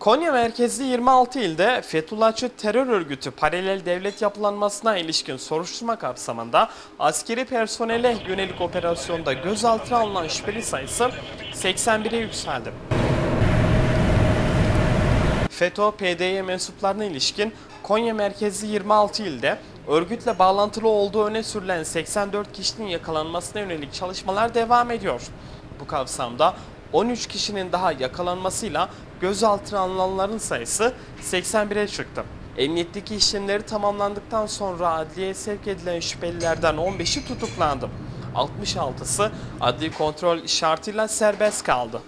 Konya merkezli 26 ilde Fethullahçı terör örgütü paralel devlet yapılanmasına ilişkin soruşturma kapsamında askeri personele yönelik operasyonda gözaltına alınan şüpheli sayısı 81'e yükseldi. FETÖ, PDY mensuplarına ilişkin Konya merkezli 26 ilde örgütle bağlantılı olduğu öne sürülen 84 kişinin yakalanmasına yönelik çalışmalar devam ediyor. Bu kapsamda 13 kişinin daha yakalanmasıyla gözaltına alınanların sayısı 81'e çıktı. Emniyetteki işlemleri tamamlandıktan sonra adliyeye sevk edilen şüphelilerden 15'i tutuklandı. 66'sı adli kontrol şartıyla serbest kaldı.